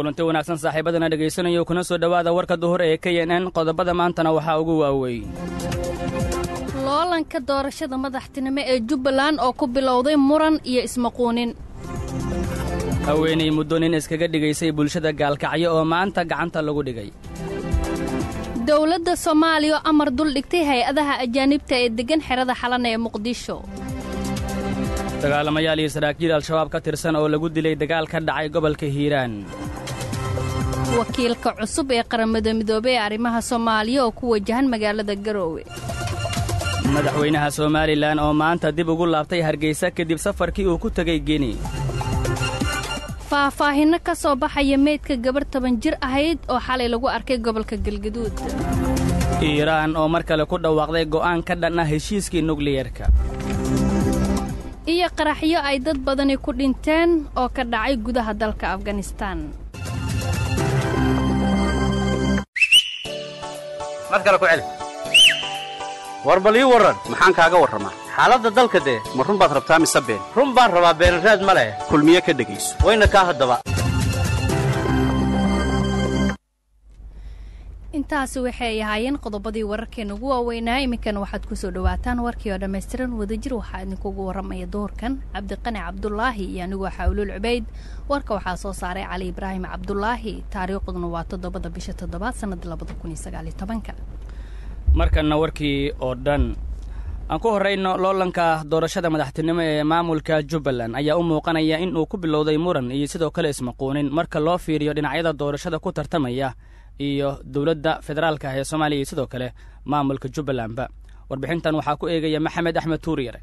kulanti wanaagsan saaxiibadana dhegaysanayo kuna soo dhowaada warka duhur ee k n n qodobada maantana waxaa ugu waaweyn. Loolanka doorashada madaxtinimo ee jubbaland oo ku bilowday muran iyo ismaquunin. Haweenay muddo nin iskaga dhigaysay bulshada gaalkacyo oo maanta gacanta lagu dhigay. Dowladda soomaaliya oo amar dul dhigtay hay'adaha ajaanibta ee deggan xerada xalan ee muqdisho. Dagaalamayaal iyo saraakiil al-shabaab ka tirsan oo lagu dilay dagaal ka dhacay gobolka hiiraan wakiilka cusub ee qaramada midoobey ee arrimaha soomaaliya oo ku wajahan magaalada garoowe. Madaxweynaha somalilan oo maanta dib ugu laabtay hargeysa kadib safarkii uu ku tegay geni faahfaahinno ka soo baxaya meydka gabarh toban jir ahayd oo xalay lagu arkay gobolka galgaduud. Iiraan oo mar kale ku dhawaaqday go'aan ka dhan ah heshiiskii nukliyerka. Iyo qaraxyo ay dad badani ku dhinteen oo ka dhacay gudaha dalka afganistaan mar kale ku celi. War bal warran maxaan kaaga warramaa? Xaaladda dalka dee ma run baad rabtaa mise been? Run baan rabaa beenraad ma leh. Kulmiye ka dhegayso. Wayna kaa haddaba intaasi waxay ahaayeen qodobadii wararkeena ugu waaweynaa. Iminkana waxaad ku soo dhowaataan warkii oo dhammaystiran wadajir. Waxaa idinkugu warramaya doorkan cabdiqani cabdulaahi iyo anigoo xawluul cubayd. Warka waxaa soo saaray cali ibraahim cabdulaahi taariikhduna waa toddobada bisha toddobaad sannada labada kun iyo sagaaliyo tobanka. Markanna warkii oo dhan aan ku horrayno loolanka doorashada madaxtinimo ee maamulka jubbaland ayaa u muuqanaya in uu ku bilowday muran iyo sidoo kale ismaquunin. Marka loo fiiriyo dhinacyada doorashada ku tartamaya iyo dowladda federaalka ah ee soomaaliya iyo sidoo kale maamulka jubbalandba. Warbixintan waxaa ku eegaya maxamed axmed tuuriyare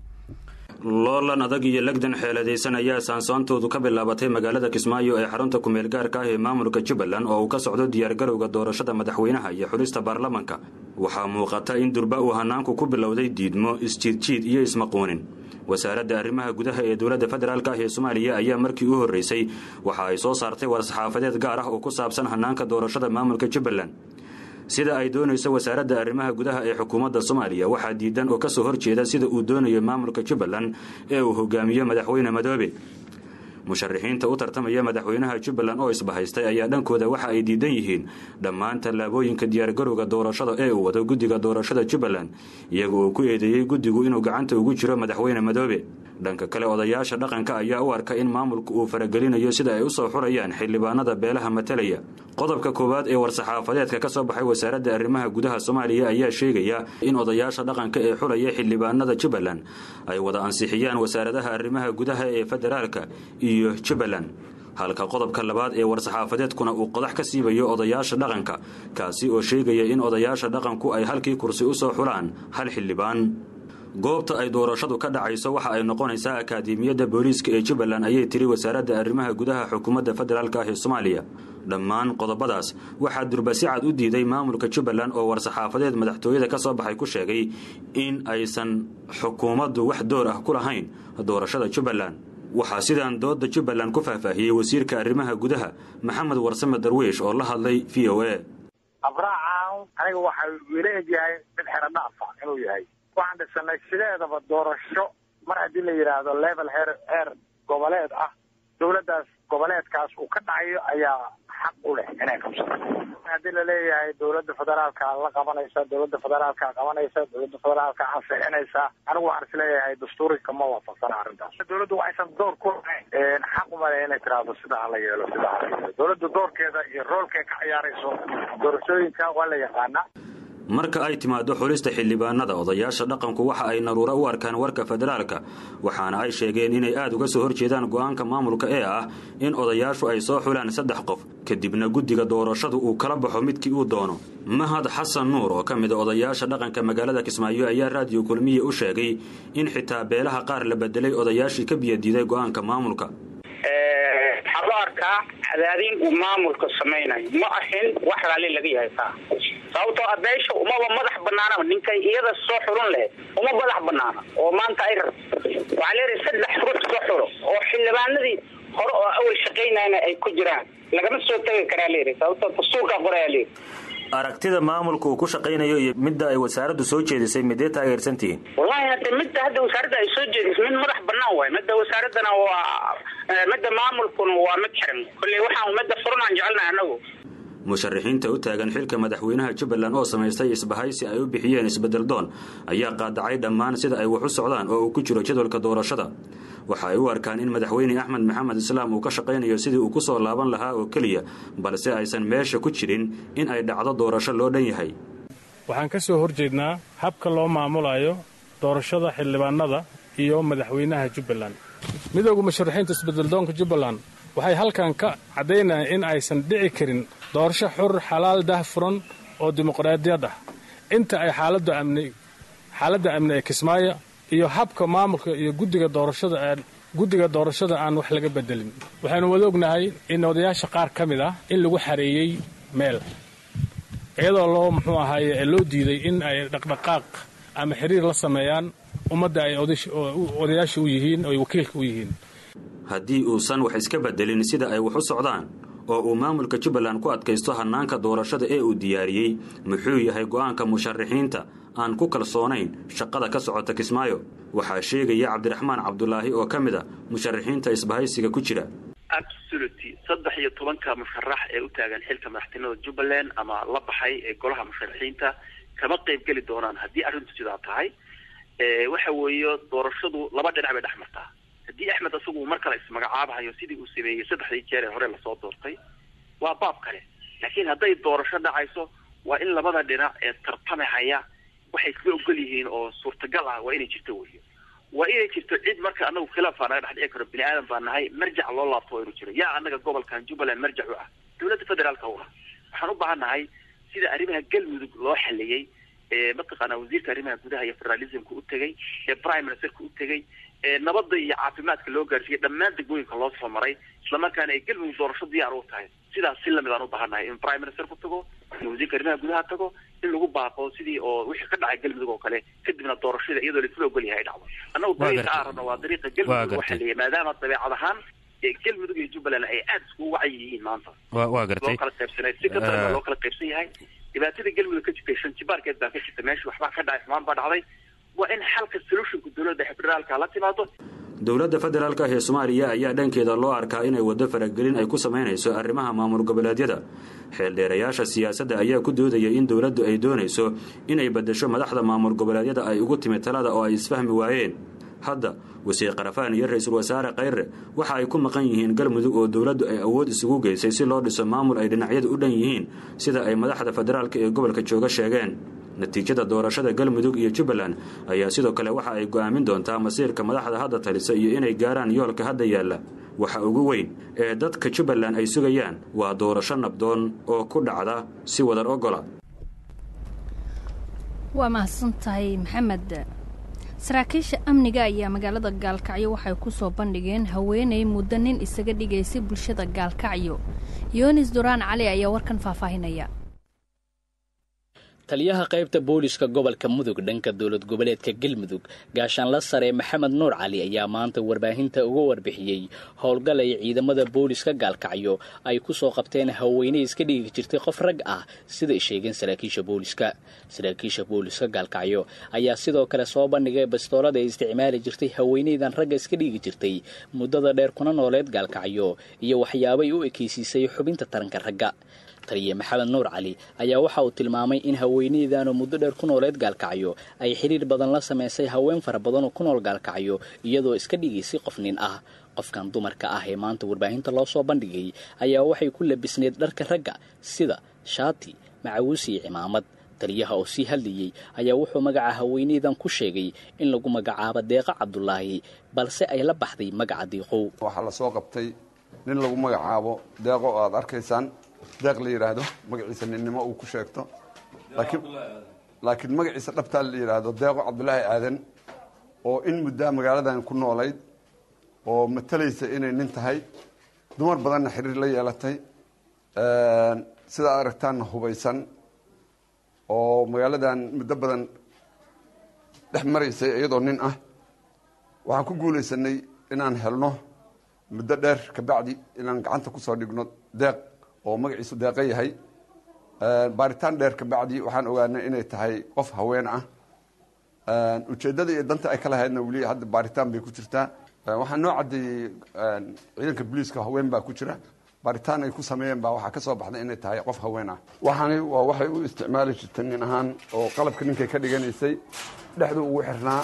loolan adag iyo legdan xeeladaysan ayaa saansoontoodu ka bilaabatay magaalada kismaayo ee xarunta kumeel gaarka ah ee maamulka jubbaland oo uu ka socdo diyaargarowga doorashada madaxweynaha iyo xulista baarlamanka. Waxaa muuqata in durba uu hanaanku ku bilowday diidmo isjiidjiid iyo ismaquunin wasaaradda arrimaha gudaha ee dowladda federaalk ah ee soomaaliya ayaa markii u horreysay waxa ay soo saartay war-saxaafadeed gaar ah oo ku saabsan hanaanka doorashada maamulka jubbaland sida ay doonayso wasaaradda arrimaha gudaha ee xukuumadda soomaaliya waxaa diidan oo ka soo horjeeda sida uu doonayo maamulka jubbaland ee uu hogaamiyo madaxweyne madoobe musharaxiinta u tartamaya madaxweynaha jubbaland oo isbahaystay ayaa dhankooda waxa ay diidan yihiin dhammaan tallaabooyinka diyaargarowga doorashada ee uu wado guddiga doorashada jubbaland iyaga oo ku eedeeyey guddigu inuu gacanta ugu jiro madaxweyne madoobe. Dhanka kale odayaasha dhaqanka ayaa u arka in maamulku uu faragelinayo sida ay u soo xurayaan xildhibaanada beelaha matalaya qodobka koowaad ee war-saxaafadeedka ka soo baxay wasaaradda arrimaha gudaha soomaaliya ayaa sheegaya in odayaasha dhaqanka ee xulaya xildhibaanada jubbaland ay wada ansixiyaan wasaaradaha arrimaha gudaha ee federaalka iyo jubbaland halka qodobka labaad ee war-saxaafadeedkuna uu qodax ka siibayo odayaasha dhaqanka kaasi oo sheegaya in odayaasha dhaqanku ay halkii kursi u soo xulaan hal xildhibaan. Goobta ay doorashadu ka dhacayso waxa ay noqonaysaa akaademiyadda booliiska ee jubbaland ayay tiri wasaaradda arrimaha gudaha xukuumadda federaalk ah ee soomaaliya. Dhammaan qodobadaas waxaa durba si cad u diiday maamulka jubbaland oo war-saxaafadeed madaxtooyada ka soo baxay ku sheegay in aysan xukuumaddu wax door ah ku lahayn doorashada jubbaland waxaa sidaan dooda jubbaland ku faahfaahiyey wasiirka arrimaha gudaha maxamed warsame darwiish oo la hadlay v o a. Abraacan aniga waxa ila egyahay mid xero dhaafa inuu yahay. Waxaan dhisanay sideedaba doorasho. Mar haddii la yidhaahdo level heer heer goboleed ah dowladdaas goboleedkaas uu ka dhacayo ayaa xaq u leh inay qabsato haddii la leeyahay dowladda federaalka la qabanaysa dowladda federaalka qabanaysa dowladda federaalka ansixinaysa anigu waxaan is leeyahay dastuuriga ma waafaqsana arrintaas. Dowladdu waxaysan door ku lahayn xaq umale inay tiraahdo sida hala yeelo sida hala yeelo. Dowladda doorkeeda iyo roolkay ka ciyaarayso doorashooyinka waa la yaqaanaa marka ay timaado xulista xildhibaanada odayaasha dhaqanku waxa ay naruuro u arkaan warka federaalka waxaana ay sheegeen inay aad uga soo horjeedaan go'aanka maamulka ee ah in odayaashu ay soo xulaan saddex qof kadibna guddiga doorashadu uu kala baxo midkii uu doono. Mahad xasan nuur oo ka mid a odayaasha dhaqanka magaalada kismaayo ayaa raadiyo kulmiye u sheegay in xitaa beelaha qaar la bedelay odayaashii ka biyadiiday go'aanka maamulka arkaa cadaadin maamulka samaynayo ma ahin wax raalli laga yahay taa sababtoo a beesha umaba madax banaana ninkay iyada soo xulun lehed. Uma madax banaana oo maanta ay rab waxaa leedahay saddex rux soo xulo. Oo xildhibaanadii hore oo awal shaqaynayna ay ku jiraan. Lagama soo tegi karaa leedahay sababtoo dastuurkaa qorayaa leedahay aragtida maamulka uu ku shaqaynayo iyo midda ay wasaaraddu soo jeedisay midee taageersantihiin wallahi hadda midda hadda wasaaradda ay soo jeedisay mid madax banaan waay. Midda wasaaraddana waa midda maamulkuna waa mid xiran. Kolley waxaan furan aan jecelnahay annagu musharaxiinta u taagan xilka madaxweynaha jubbaland oo samaystay isbahaysi ay u bixiyeen isbeddel doon ayaa qaadacay dhammaan sida ay wax u socdaan oo uu ku jiro jadwalka doorashada. Waxa ay u arkaan in madaxweyne axmed maxamed islaam uu ka shaqaynayo sidii uu ku soo laaban lahaa oo keliya balse aysan meesha ku jirin in ay dhacdo doorasho loo dhan yahay. Waxaan ka soo horjeednaa habka loo maamulayo doorashada xildhibaanada iyo madaxweynaha jubbaland. Midooda musharaxiinta isbedeldoonka jubbaland waxay halkan ka caddaynayaan in aysan dhici karin doorasho xur xalaal dahfuran oo dimuqraadiyad ah. Inta ay xaaladda amni ee kismaayo iyo habka maamulka iyo guddiga doorashada aan wax laga bedelin. Waxaynu wada ognahay in odayaasha qaar ka mid ah in lagu xareeyey meel. Iyadoo loo muxuu ahaaye loo diiday in ay dhaqdhaqaaq ama xiriir la sameeyaan ummadda ay odayaasha u yihiin oo ay wakiilka u yihiin. Haddii uusan wax iska bedelin sida ay wax u socdaan oo uu maamulka jubbaland ku adkaysto hannaanka doorashada ee uu diyaariyey muxuu yahay go'aanka musharaxiinta aan ku kalsoonayn shaqada ka socota kismaayo. Waxaa sheegaya cabdiraxmaan cabdulaahi oo ka mid a musharaxiinta isbahaysiga ku jira. Absoluty saddex iyo tobanka musharax ee u taagan xilka madaxtinimada jubbaland ama la baxay ee golaha musharaxiinta kama qayb geli doonaan haddii arrintu sidaa tahay. Waxa weeye doorashadu laba dhinac bay dhex martaa haddii axmed isagu mar kale ismagacaabahayo sidii uu sameeyey saddexdii jeer ee hore la soo doortay waa baab kale. Laakiin hadday doorasho dhacayso waa in labada dhinac ee tartamahaya waxay isla ogol yihiin oo suurtagal ah waa inay jirto weyo waa inay jirto cid marka anagu khilaafaa naga dhex dhici karo bini aadan baa nahay marjac loo laabto waa inuu jiro. Yaa anaga gobolkan jubbaland marjac u ah dowladda federaalka u ah. Waxaan u baahan nahay sida arrimaha galmudug loo xaliyey ee mataqaanaa wasiirka arrimaha gudaha iyo federalismka u tegey ee prime ministerka u tegey ee nabadda iyo caafimaadka loo gaarsiiyey dhammaan degmooyinka loo soo maray islamarkaana ay galmudug doorasho diyaar u tahay. Sidaas si la mid aan u baahannahay in prime minister ku tago in wasiirka arrimaha gudaha tago in lagu baaqo sidii oo wixii ka dhacay galmudug oo kale kadibna doorashada iyadoo laisla ogol yahay ay dhacdo. Annagu dariiqa aan rabno waa dariiqa galmudug loo xaliyay maadaama dabeecad ahaan galmudug iyo jubbaland ay aada iskugu wacyi yihiin maanta. Waa gartay loo kala qaybsanay si ka daran loo kala qaybsan yahay. Dhibaatada galmudug ka jirtay shan jibaarkeed baa ka jirta meesha waxbaa ka dhacay xumaan baa dhacday waa in xalka solutionka dowladda federaalka la timaado dowladda federaalka ee soomaaliya ayaa dhankeeda loo arkaa inay waddo faragelin ay ku samaynayso arrimaha maamul goboleedyada. Xeeldheerayaasha siyaasadda ayaa ku doodaya in dowladdu ay doonayso inay beddesho madaxda maamul goboleedyada ay ugu timid talada oo ay isfahmi waayeen. Hadda wasiir karafaan iyo ra'iisul wasaare khayre waxa ay ku maqan yihiin galmudug oo dowladdu ay awood isugu geysay si loo dhiso maamul ay dhinacyadu u dhan yihiin sida ay madaxda federaalka ee gobolka jooga sheegeen natiijada doorashada galmudug iyo jubbaland ayaa sidoo kale waxa ay go'aamin doontaa masiirka madaxda hadda talisa iyo inay gaaraan yoolka hadda yaalla. Waxa ugu weyn ee dadka jubbaland ay sugayaan waa doorasho nabdoon oo ku dhacda si wadar ogola. Waa mahadsan tahay maxamed. Saraakiisha amniga ayaa magaalada gaalkacyo waxay ku soo bandhigeen haweenay muddo nin isaga dhigaysay bulshada gaalkacyo. Yoonis duraan cali ayaa warkan faahfaahinaya taliyaha qaybta booliska gobolka mudug dhanka dowlad goboleedka galmudug gaashaanla sare maxamed nuur cali ayaa maanta warbaahinta uga warbixiyey. Howlgal ay ciidamada booliska gaalkacyo ay ku soo qabteen haweeney iska dhigi jirtay qof rag ah siday sheegeen saraakiisha booliska. Saraakiisha booliska gaalkacyo ayaa sidoo kale soo bandhigay bastoolada ay isticmaali jirtay haweeneydan ragga iska dhigi jirtay. Muddada dheer kuna nooleed gaalkacyo iyo waxyaabay u ekeysiisay xubinta taranka ragga taliye maxamed nuur cali ayaa waxa uu tilmaamay in haweeneydaanu muddo dheer ku nooleed gaalkacyo. Ay xidhiir badan la samaysay haween fara badan oo ku nool gaalkacyo iyadoo iska dhigaysay qof nin ah. Qofkan dumarka ah ee maanta warbaahinta loo soo bandhigay ayaa waxay ku labisneed dharka ragga sida shaati macawiis iyo cimaamad. Taliyaha oo sii hadlayey ayaa wuxuu magaca haweeneydan ku sheegay in lagu magacaabo deeqo cabdulaahi balse ay la baxday magaca diiqow. Waxaa la soo qabtay nin lagu magacaabo deeqo oo aad arkaysaan deeq la yidhaahdo magaciisa ninnimo uu ku sheegto. Laakiin magaciisa dhabtaa la yidhaahdo deeqo cabdulaahi aadan oo in muddaa magaaladan ku noolayd oo matalaysa inay nin tahay dumar badanna xiriir la yeelatay sidaa aragtaanna hubaysan oo magaaladan muddo badan dhex maraysay iyadoo nin ah. Waxaan ku guulaysanay inaan helno muddo dheer kabacdi inaan gacanta ku soo dhigno deeq oo magaciisu deeqa yahay baaritaan dheer kabacdi waxaan ogaanay inay tahay qof haween ah. Ujeeddada iyo danta ay ka lahaydna weli hadda baaritaan bay ku jirtaa. Waxaa noo caddeeyey ciidanka booliiska haween baa ku jira. Baaritaan ay ku sameeyeen baa waxaa ka soo baxday inay tahay qof haween ah. Waxaani waa waxay u isticmaali jirtay nin ahaan oo qalabka ninkay ka dhiganaysay. Dhexdu ugu xirnaa.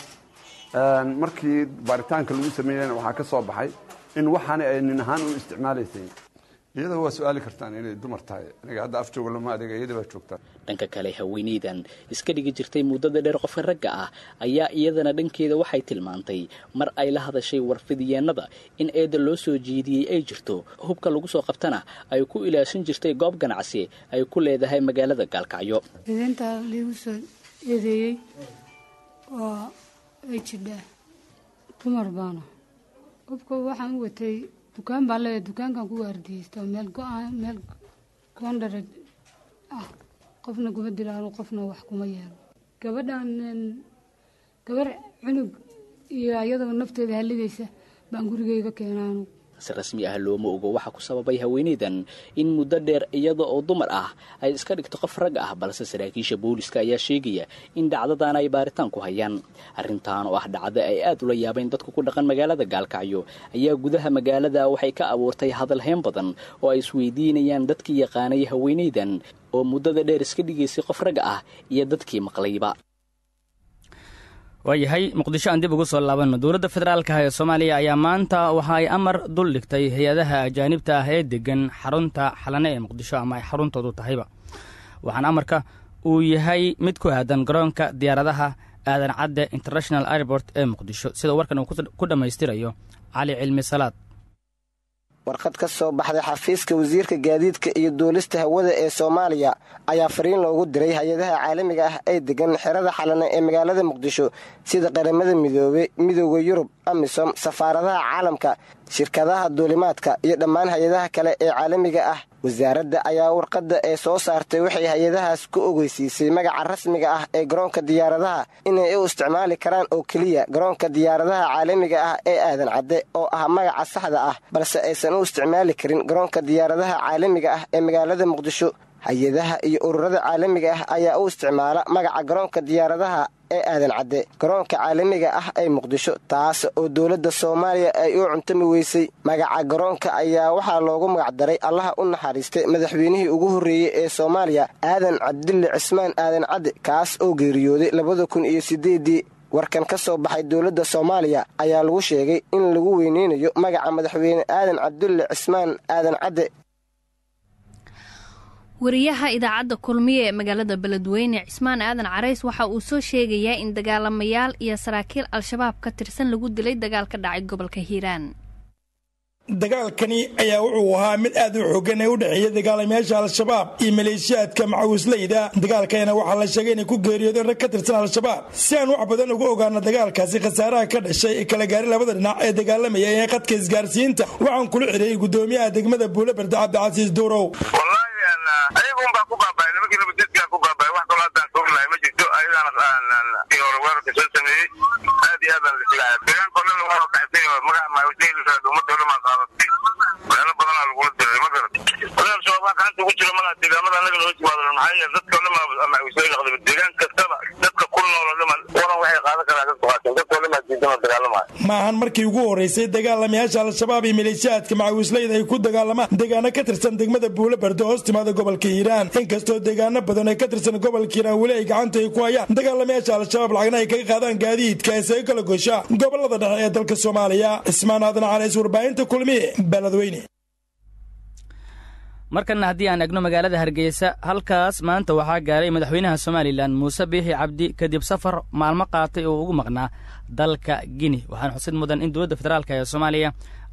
Markii baaritaanka lagu sameeyeyna waxaa ka soo baxay in waxaani ay nin ahaan u isticmaalaysay iyada waa su'aali kartaan inay dumar tahay. Aniga hadda af jooga lama adeega iyada baa joogtaan. Dhanka kale haweeneydan iska dhigi jirtay muddada dheer qofka ragga ah ayaa iyadana dhankeeda waxay tilmaantay mar ay la hadashay warfidyeennada in eedda loo soo jeediyey ay jirto. Hubka lagu soo qabtana ay ku ilaashan jirtay goob ganacsi ay ku leedahay magaalada gaalkacyo idiinta liigu soo eedeeyey oo ay jidhaa dumar baana. Hubka waxaan u watay dukaan baan leeyahay dukaankan ku waardiyeysta meel go'aan meel goondhara ah qofna kuma dilaano qofna wax kuma yeelo. Gabadhan gabar cunug iyo iyadoo nafteeda halligaysa baan gurigeyga keenaanu si rasmi ah looma ogo. Waxaa ku sababay haweeneydan in muddo dheer iyada oo dumar ah ay iska dhigto qof rag ah balse saraakiisha booliska ayaa sheegaya in dhacdadan ay baaritaan ku hayaan. Arrintan oo ah dhacdo ay aad ula yaabeen dadku ku dhaqan magaalada gaalkacyo ayaa gudaha magaalada waxay ka abuurtay hadalhayn badan oo ay isweydiinayaan dadkii yaqaanay haweeneydan oo muddada dheer iska dhigaysay qof rag ah iyo dadkii maqlayba waayahay muqdisho aan dib ugu soo laabanno dowladda federaalka ee soomaaliya ayaa maanta waxa ay amar dul dhigtay hay'adaha ajaanibta ah ee degan xarunta xalane ee muqdisho ama ay xaruntoodu tahayba. Waxaana amarka uu yahay mid ku aadan garoonka diyaaradaha aadan cadde international airport ee muqdisho. Sida warkan uu ku dhammaystirayo cali cilmi salaad warqad ka soo baxday xafiiska wasiirka gaadiidka iyo duulista hawada ee soomaaliya ayaa fariin loogu diray hay'adaha caalamiga ah ee degan xerada xalane ee magaalada muqdisho sida qaramada midoobe midooda yurub amisom safaaradaha caalamka shirkadaha duulimaadka iyo dhammaan hay'adaha kale ee caalamiga ah. Wasaaradda ayaa warqadda ee soo saartay waxay hay'adahaas ku ogeysiisay magaca rasmiga ah ee garoonka diyaaradaha inay u isticmaali karaan oo keliya garoonka diyaaradaha caalamiga ah ee aadan cadde oo ah magaca saxda ah balse aysan u isticmaali karin garoonka diyaaradaha caalamiga ah ee magaalada muqdisho. Hay'adaha iyo ururada caalamiga ah ayaa u isticmaala magaca garoonka diyaaradaha ee aadan cadde. Garoonka caalamiga ah ee muqdisho taas oo dowladda soomaaliya ay u cuntami weysay. Magaca garoonka ayaa waxaa loogu magacdaray allaha u naxariistay madaxweynihii ugu horreeyey ee soomaaliya aadan cabdille cismaan aadan cadde kaas oo geeriyooday labada kun iyo siddeeddii. Warkan ka soo baxay dowladda soomaaliya ayaa lagu sheegay in lagu weyneynayo magaca madaxweyne aadan cabdulle cismaan aadan cadde wariyaha idaacadda kulmiye ee magaalada beledweyne cismaan aadan carays waxa uu soo sheegayaa in dagaalamayaal iyo saraakiil al-shabaab ka tirsan lagu dilay dagaal ka dhacay gobolka hiiraan. Dagaalkani ayaa wuxuu ahaa mid aad u xoogan ee u dhexeeya dagaalamayaasha al-shabaab iyo maleeshiyaadka macawisleyda dagaalkayna waxaa la sheegay inay ku geeriyoodeen rag ka tirsan al-shabaab si aan wax badan uga ogaano dagaalkaasi khasaaraha ka dhashay ee kala gaari labada dhinac ee dagaalamaya ee qadka isgaarsiinta. Waxaan kula xidhiyey gudoomiyaha degmada buulaberde cabdicasiis duurow ayagunbaa ku baaba'ay nimankii nabadedkaa ku baaba'ay wax kaloo haddaan sugnahay ma jirto ayadaana hore weerarka soo sameeyey aad iyo aadaan lasilahay deegaankao dhan waa kaxisay oo magaca maawajeylisaad ummadoo dhan maa qaadatay meelo badanaa lagula diray ma garat wadaal shabaabaa gacanta ugu jiro malaha deegaamada annaga loo jimaado maxaa yeele dadka deegaan kastaba dadka ku nool oo dhan waran waxay qaadan karaa dadku qaateen dadka o dhan maa diidan oo dagaalamaya ma ahan markii ugu horeysay dagaalamayaasha al-shabaab iyo maleeshiyaadka macawisleyda ay ku dagaalamaan deegaano ka tirsan degmada buulaberde hoos timaada gobolka hiiraan. Inkastoo deegaano badan ee ka tirsan gobolka hiiraan weli ay gacanta ay ku hayaan. Dagaalamayaasha al-shabaab lacagna ay kaga qaadaan gaadiidka ee kala gosha gobollada dhexe ee dalka soomaaliya. Ismaan aadan calays warbaahinta kulmiye beledweyne markanna haddii aan egno magaalada hargeysa halkaas maanta waxaa gaaray madaxweynaha somalilan muuse biixi cabdi kadib safar maalmo qaatay oo ugu maqnaa dalka gini waxaana xusid mudan in dowladda federaalk ee soomaaliya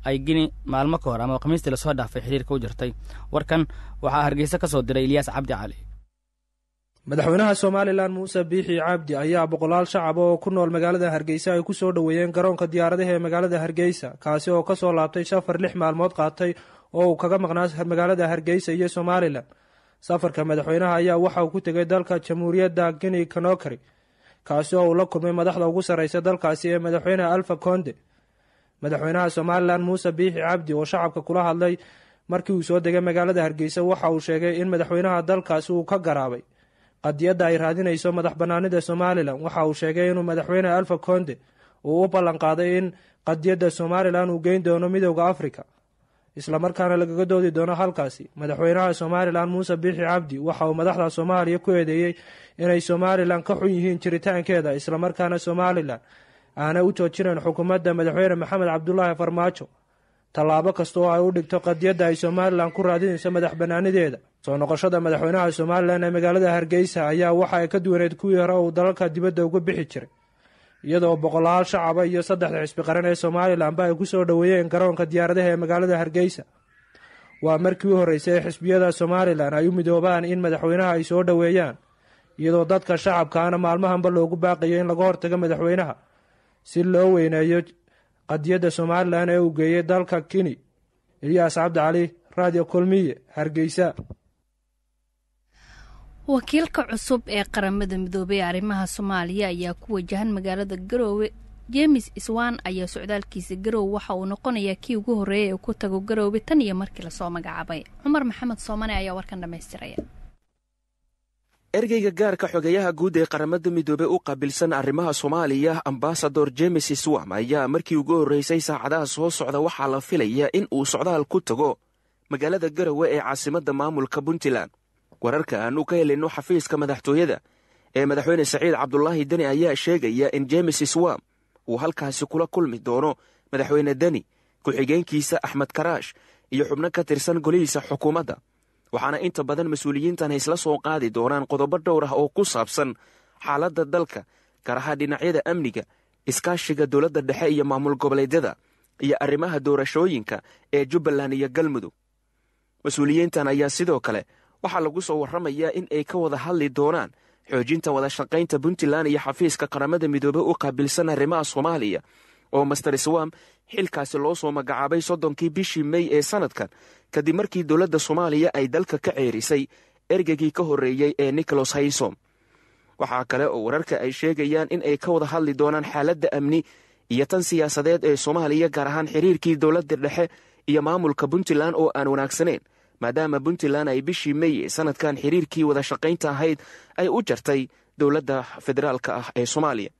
ay gini maalmo ka hor ama khamiistii la soo dhaafay xiriirka u jirtay. Warkan waxaa hargeysa ka soo diray ilyaas cabdi cali. Madaxweynaha somalilan muuse biixi cabdi ayaa boqolaal shacab oo ku nool magaalada hargeysa ay ku soo dhoweeyeen garoonka diyaaradaha ee magaalada hargeysa kaasi oo ka soo laabtay safar lix maalmood qaatay oo uu kaga maqnaa magaalada hargeysa iyo somalilan safarka madaxweynaha ayaa waxa uu ku tegay dalka jamhuuriyadda guinea conokary kaasi oo uu la kulmay madaxda ugu sarreysa dalkaasi ee madaxweyne alfa conde. Madaxweynaha somalilan muuse biixi cabdi oo shacabka kula hadlay markii uu soo degay magaalada hargeysa waxa uu sheegay in madaxweynaha dalkaasi uu ka garaabay. Qadiyadda ay raadinayso madax bannaanida somalilan waxa uu sheegay inuu madaxweyne alfa conde uu u ballan qaaday in qadiyadda somalilan uu geyn doono midowda afrika islamarkaana lagaga doodi doono halkaasi. Madaxweynaha somalilan muuse biixi cabdi waxa uu madaxda soomaaliya ku eedeeyey inay somalilan ka xun yihiin jiritaankeeda islamarkaana somalilan aanay u joojinayn xukuumadda madaxweyne maxamed cabdulaahi farmaajo. Tallaabo kasta oo ay u dhigto qadiyadda ay somalilan ku raadinayso madax bannaanideeda. Soo noqoshada madaxweynaha somalilan ee magaalada hargeysa ayaa waxa ay ka duwaneyd kuwii hore uu dalalka dibadda uga bixi jiray iyadoo boqolaal shacaba iyo saddexda xisbi qaran ee somalilanba ay ku soo dhoweeyeen garoonka diyaaradaha ee magaalada hargeysa. Waa markii u horreysay ee xisbiyada somalilan ay u midoobaan in madaxweynaha ay soo dhoweeyaan iyadoo dadka shacabkaana maalmahanba loogu baaqayo in laga hortago madaxweynaha. Si loo weyneeyo qadiyadda somalilan ee uu geeyey dalka kini ilyaas cabdi cali kulmiye hargeysa wakiilka cusub ee qaramada midoobay ee arrimaha soomaaliya ayaa ku wajahan magaalada garoowe. Jemes iswan ayaa socdaalkiisa garoowe waxa uu noqonayaa kii ugu horreeyay ee ku tago garoowe tan iyo markii la soo magacaabay. Cumar maxamed soomane ayaa warkan dhammaystiraya ergeyga gaarka xogeyaha guud ee qaramada midoobey u qaabilsan arrimaha soomaaliya ambasador jemes swam ayaa markii ugu horreysay saacadaha soo socda waxaa la filaya in uu socdaal ku tago magaalada garowe ee caasimadda maamulka puntland wararka aanu ka helayno xafiiska madaxtooyada ee madaxweyne saciid cabdulaahi deni ayaa sheegaya in jemes swam uu halkaasi kula kulmi doono madaxweyne deni ku-xigeenkiisa axmed karaash iyo xubno ka tirsan golihiisa xukuumadda. Waxaana inta badan mas'uuliyiintan isla soo qaadi doonaan qodobo dhowr ah oo ku saabsan xaaladda dalka gaar ahaan dhinacyada amniga iskaashiga dowladda dhexe iyo maamul goboleedyada iyo arrimaha doorashooyinka ee jubbaland iyo galmudug. Mas'uuliyiintan ayaa sidoo kale waxaa lagu soo warramayaa in ay ka wada hadli doonaan xoojinta wada shaqaynta puntland iyo xafiiska qaramada midoobey u qaabilsan arrimaha soomaaliya oo master swam xilkaasi loo soo magacaabay soddonkii bishii mey ee sanadkan kadib markii dowladda soomaaliya ay dalka ka ceerisay ergegii ka horreeyey ee nicholas haysom waxaa kale oo wararka ay sheegayaan in ay ka wada hadli doonaan xaaladda amni iyo tan siyaasadeed ee soomaaliya gaar ahaan xiriirkii dowladda dhexe iyo maamulka puntland oo aan wanaagsanayn maadaama puntland ay bishii mey sanadkan xiriirkii wada shaqaynta ahayd ay u jartay dowladda federaalka ah ee soomaaliya.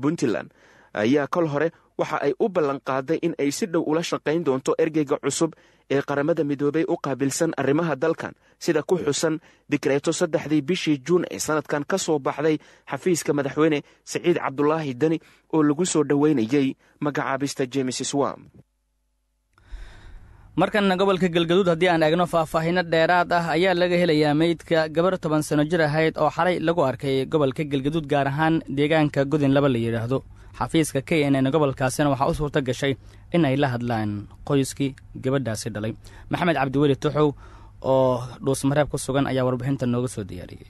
Puntland ayaa kol hore waxa ay u ballan qaaday in ay si dhow ula shaqayn doonto ergeyga cusub ee qaramada midoobey u qaabilsan arrimaha dalkan sida ku xusan dikreeto saddexdii bishii juun ee sanadkan ka soo baxday xafiiska madaxweyne siciid cabdulaahi deni oo lagu soo dhoweynayey magacaabista jemes swam markanna gobolka galgaduud haddii aan eegno faahfaahinno dheeraad ah ayaa laga helayaa meydka gabar toban sano jir ahayd oo xalay lagu arkay gobolka galgaduud gaar ahaan deegaanka godin laba la yidhaahdo xafiiska k n n gobolkaasina waxaa u suurto gashay in ay la hadlaan qoyskii gabadhaasi dhalay. Maxamed cabdiweli tuxow oo dhuusmareeb ku sugan ayaa warbixinta nooga soo diyaariyey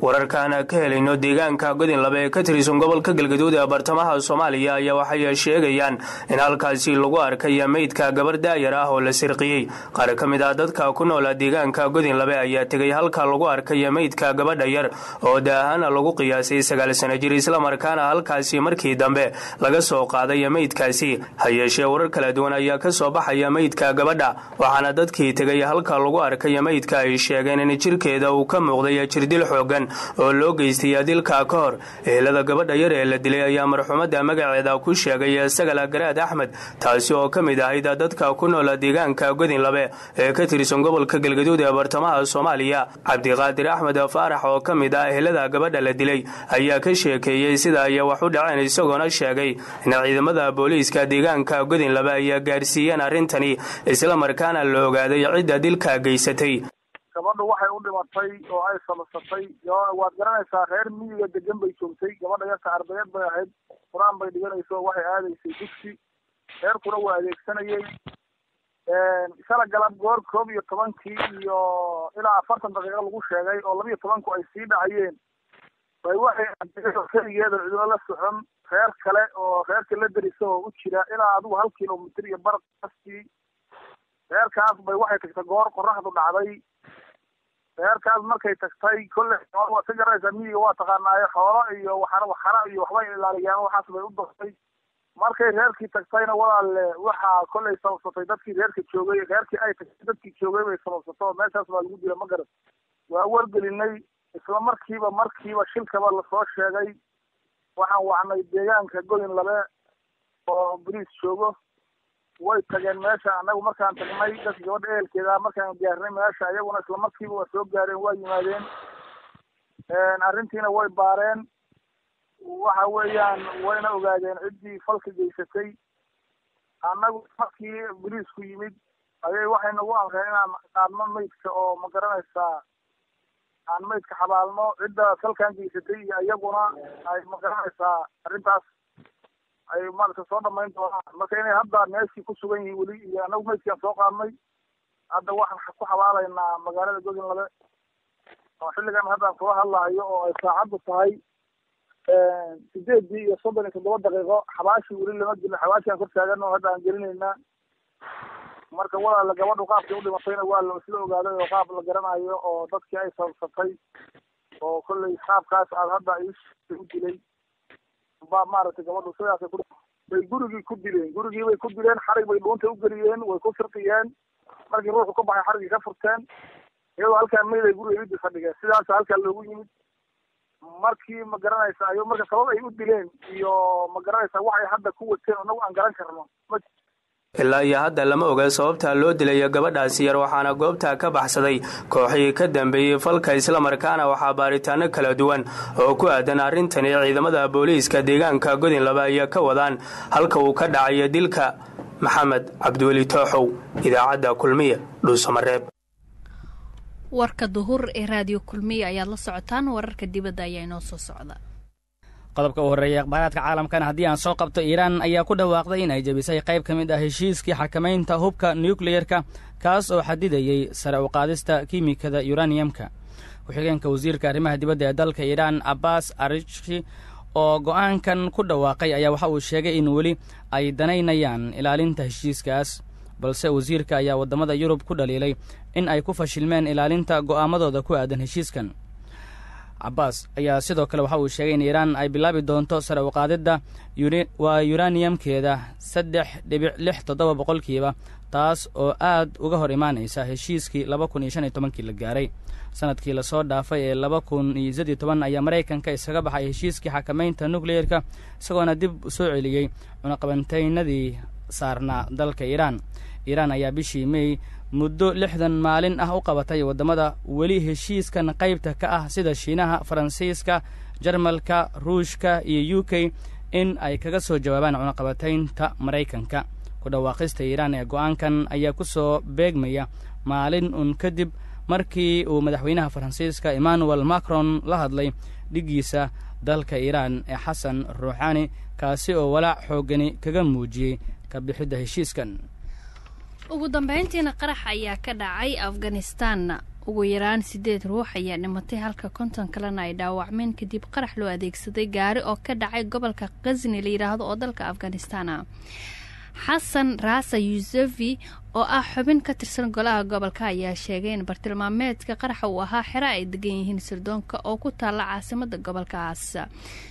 wararkaan ka helayno deegaanka godinlaba ee ka tirsan gobolka galgaduud ee bartamaha soomaaliya ayaa waxay sheegayaan in halkaasi lagu arkay meydka gabar daayar ah oo la sirqiyey. Qaar ka mid ah dadka ku noola deegaanka godinlabe ayaa tegay halka lagu arkay meydka gabadha yar oo daahaan lagu qiyaasay sagaal sano jir islamarkaana halkaasi markii dambe laga soo qaaday meydkaasi. Ha yeeshee warar kala duwan ayaa ka soo baxaya meydka gabadha waxaana dadkii tegay halka lagu arkay meydka ay sheegeen in jirkeeda uu ka muuqday jirdil xoogan oo loo geystay dilka ka hor ehelada gabadha yar ee la dilay ayaa marxuumadda magaceeda ku sheegay sagala garaad axmed taasi oo ka mid ahayd dadka ku noola deegaanka godinlabe ee ka tirsan gobolka galgaduud ee bartamaha soomaaliya. Cabdiqaadir axmed faarax oo ka mid ah ehelada gabadha la dilay ayaa ka sheekeeyey sida ay wax u dhaceen isagoona sheegay in ciidamada booliiska deegaanka godinlabe ayaa gaarsiiyeen arrintani islamarkaana la ogaaday cidda dilka geysatay gabadhu waxay u dhimatay oo ay samasatay waad garanaysaa reer miyiga degan bay joogtay. Gabadha yarta ardayeed bay ahayd. Qur'aan bay dhiganayso oo waxay aadaysay dugsi. Reerkuna waa adeegsanayey shala galab goor koob iyo tobankii iyo ilaa afartan daqiiqo lagu sheegay oo labiyo tobanku ay sii dhacayeen. Bay waxay keligeeda cidlo la socon. Reer kale oo reerka la derisa oo u jira ilaa adigu hal kilomitr iyo bar kastii reerkaas bay waxay tagtay goor qoraxdu dhacday reerkaas markay tagtay kolle waad ka garanaysaa miyiga waa taqaanaayo xoolo iyo waxara iyo waxbay ilaaliyaan waxaas bay u dortay markay reerkii tagtayna walaale waxaa kollay sababsatay dadkii reerka joogay reerkii ay tagtay dadkii joogay bay sababsato oo meeshaas baa lagu dila ma garan. Waa wargelinay isla markiiba markiiba shilkaba la soo sheegay. Waxaan wacnay deegaanka godin labe oo boliis joogo way tageen meesha annagu markaan tagnay dadka gabadha ehelkeeda markaan gaarnay meesha iyaguna isla markiiba waa soo gaareen waa yimaadeen. Arrintiina way baareen. Waxa weeyaan wayna ogaadeen ciddii falka geysatay. Annagu markii boliisku yimid ayay waxay nagu amreen inaan qaadno maydka oo ma garanaysaa aan maydka xabaalno. Cidda falkan geysatay iyo iyaguna ay ma garanaysaa arrintaas ay maaragta soo dhamayn doonaan marka inay hadda meeshii ku sugan yihiin weli iyo annagu maydkiaan soo qaadnay hadda waxaan ku xabaalaynaa magaalada godin labe oo xilligan haddaan kula hadlahayo oo ay saacaddu tahay sideedii iyo soddon iyo toddoba daqiiqo xabaashii weli lama gelin xabaashiaan kor taagan oo hadda aan gelinaynaa. Marka walaala gabadhu qaabkii u dhimatayna waa la isla ogaaday oo qaab la garanayo oo dadkii ay sababsatay oo kollay qaabkaas aad hadda ii u dilay ba maaragtay gabadhu sidaasay ku bay gurigii ku dileen gurigii bay ku dileen xarig bay dhuunta u geliyeen way ku firqiyeen markii ruuxu ka baxay xariggii ka furteen. Iyadoo halkaa meyd ay guriga idii fadhigeen sidaasa halkaa loogu yimid. Markii ma garanaysa ayo marka sabab ay u dileen iyo ma garanaysa waxay hadda ku wateen anagu aan garan karno ilaa iyo hadda lama oga sababta loo dilayo gabadhaasi yar waxaana goobta ka baxsaday kooxii ka dambeeyey falka islamarkaana waxaa baaritaano kala duwan oo ku aadan arrintani ciidamada booliiska deegaanka godinlaba ay ka wadaan halka uu ka dhacayo dilka maxamed cabdiweli tooxow idaacadda kulmiya dhuusamareeb warka duhur ee raadiyo kulmiya ayaad la socotaan wararka dibadda ayaa inoo soo socda qodobka u horreeya akhbaaraadka caalamkana haddii aan soo qabto iiraan ayaa ku dhawaaqday inay jebisay qayb ka mid ah heshiiskii xakamaynta hubka nukliyerka kaas oo xadidayey sare u qaadista kiimikada yuraniyamka ku-xigeenka wasiirka arrimaha dibadda ee dalka iiraan abbas arishi oo go'aankan ku dhawaaqay ayaa waxa uu sheegay in weli ay danaynayaan ilaalinta heshiiskaas. Balse wasiirka ayaa waddamada yurub ku dhaliilay in ay ku fashilmeen ilaalinta go'aamadooda ku aadan heshiiskan cabbaas ayaa sidoo kale waxa uu sheegay in iiraan ay bilaabi doonto sare u qaadidda waa yuraniyamkeeda saddex dhibic lix toddoba boqolkiiba taas oo aad uga hor imaanaysa heshiiskii laba kun iyo shan iyo tobankii la gaaray. Sanadkii la soo dhaafay ee laba kun iyo sad iyo toban ayaa maraykanka iskaga baxay heshiiskii xakamaynta nukliyerka isagoona dib soo celiyey cunaqabantaynadii saarnaa dalka iiraan. Iiraan ayaa bishii mey muddo lixdan maalin ah u qabatay waddamada weli heshiiskan qaybta ka ah sida shiinaha faransiiska jarmalka ruushka iyo u k in ay kaga soo jawaabaan cunaqabataynta maraykanka. Ku dhawaaqista iiraan ee go'aankan ayaa ku soo beegmaya maalin un kadib markii uu madaxweynaha faransiiska emmanuel macron la hadlay dhiggiisa dalka iiraan ee xasan ruuxaani kaasi oo walaac xooggani kaga muujiyey ka bixidda heshiiskan ugu dambeyntiina qarax ayaa ka dhacay afganistaanna ugu yaraan siddeed ruux ayaa dhimatay halka konton kalena ay dhaawacmeen kadib qarax loo adeegsaday gaari oo ka dhacay gobolka khasni la yidhaahdo oo dalka afganistaana xasan raasa yusefi oo ah xubin ka tirsan golaha gobolka ayaa sheegay in bartilmaameedka qaraxa uu ahaa xero ay degan yihiin sirdoonka oo ku taalla caasimada gobolkaas.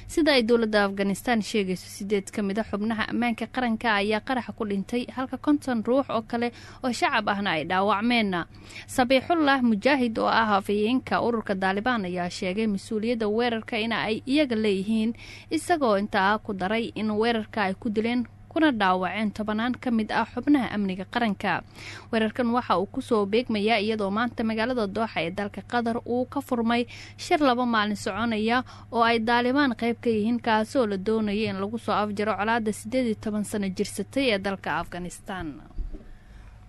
Sida ay dowladda afghanistan sheegayso sideed ka mid a xubnaha ammaanka qaranka ayaa qaraxa ku dhintay halka konton ruux oo kale oo shacab ahna ay dhaawacmeen. Sabiixullah mujaahid oo ah hafayeenka ururka daalibaan ayaa sheegay mas'uuliyadda weerarka in ay iyaga leeyihiin isagoo intaa ku daray in weerarka ay ku dileen kuna dhaawaceen tobanaan ka mid ah xubnaha amniga qaranka. Weerarkan waxa uu ku soo beegmayaa iyadoo maanta magaalada dooxa ee dalka qatar uu ka furmay shir laba maalin soconaya oo ay daalibaan qayb ka yihiin kaasoo la doonaya in lagu soo afjaro colaada siddeed iyo toban sano jirsatay ee dalka afghanistan.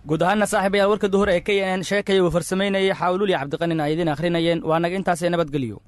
Guud ahaana saaxiibayaal warka duhur ee k n n sheekaya uu farsamaynayay xaawluuli cabdiqanin ay idiin akhrinayeen. Waa naga intaasee nabadgelyo